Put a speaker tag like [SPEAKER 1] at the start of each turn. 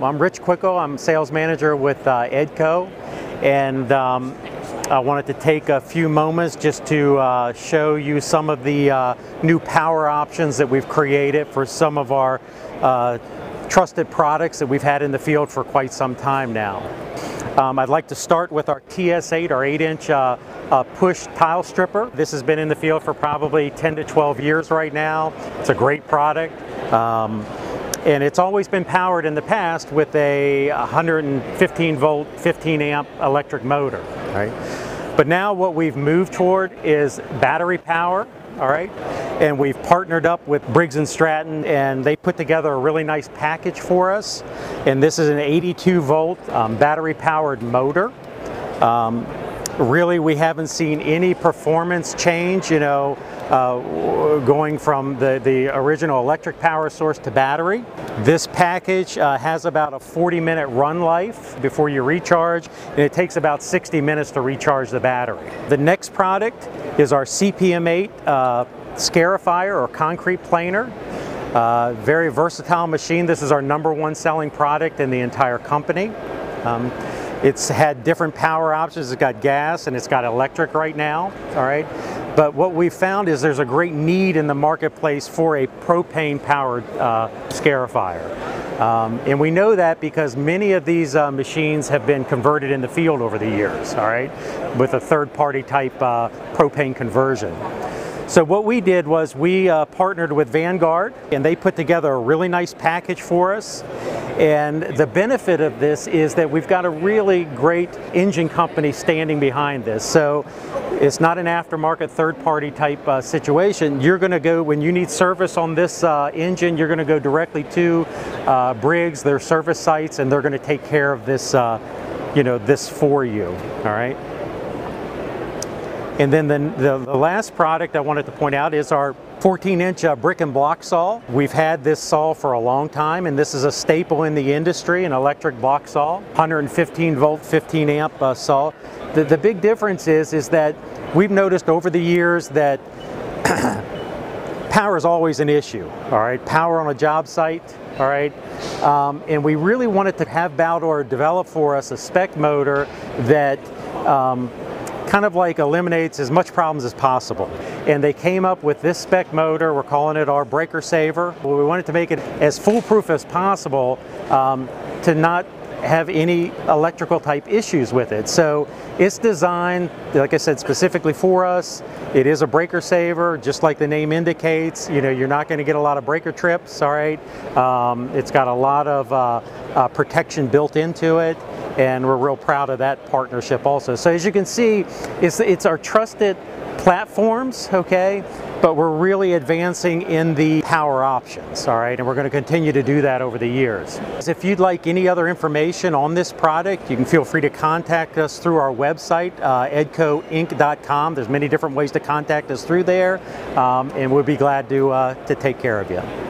[SPEAKER 1] I'm Rich Quicko. I'm sales manager with uh, Edco, and um, I wanted to take a few moments just to uh, show you some of the uh, new power options that we've created for some of our uh, trusted products that we've had in the field for quite some time now. Um, I'd like to start with our TS8, our 8-inch uh, uh, push tile stripper. This has been in the field for probably 10 to 12 years right now. It's a great product. Um, and it's always been powered in the past with a 115 volt, 15 amp electric motor, right? But now what we've moved toward is battery power, all right? And we've partnered up with Briggs & Stratton and they put together a really nice package for us. And this is an 82 volt um, battery powered motor. Um, really we haven't seen any performance change, you know, uh, going from the, the original electric power source to battery. This package uh, has about a 40 minute run life before you recharge and it takes about 60 minutes to recharge the battery. The next product is our CPM8 uh, scarifier or concrete planer. Uh, very versatile machine. This is our number one selling product in the entire company. Um, it's had different power options. It's got gas and it's got electric right now, all right? But what we've found is there's a great need in the marketplace for a propane powered uh, scarifier. Um, and we know that because many of these uh, machines have been converted in the field over the years, all right, with a third party type uh, propane conversion. So what we did was we uh, partnered with Vanguard and they put together a really nice package for us. And the benefit of this is that we've got a really great engine company standing behind this. So it's not an aftermarket third party type uh, situation. You're going to go, when you need service on this uh, engine, you're going to go directly to uh, Briggs, their service sites, and they're going to take care of this, uh, you know, this for you, all right? And then the, the, the, last product I wanted to point out is our 14 inch uh, brick and block saw. We've had this saw for a long time and this is a staple in the industry, an electric block saw, 115 volt, 15 amp uh, saw. The, the big difference is, is that we've noticed over the years that power is always an issue, all right? Power on a job site, all right? Um, and we really wanted to have Baldor develop for us a spec motor that um, kind of like eliminates as much problems as possible. And they came up with this spec motor, we're calling it our breaker saver. We wanted to make it as foolproof as possible um, to not have any electrical type issues with it. So it's designed, like I said, specifically for us. It is a breaker saver, just like the name indicates. You know, you're not going to get a lot of breaker trips, all right? Um, it's got a lot of uh, uh, protection built into it and we're real proud of that partnership also. So as you can see, it's, it's our trusted platforms, okay, but we're really advancing in the power options, all right, and we're going to continue to do that over the years. If you'd like any other information on this product, you can feel free to contact us through our website, uh, edcoinc.com. There's many different ways to contact us through there, um, and we'll be glad to, uh, to take care of you.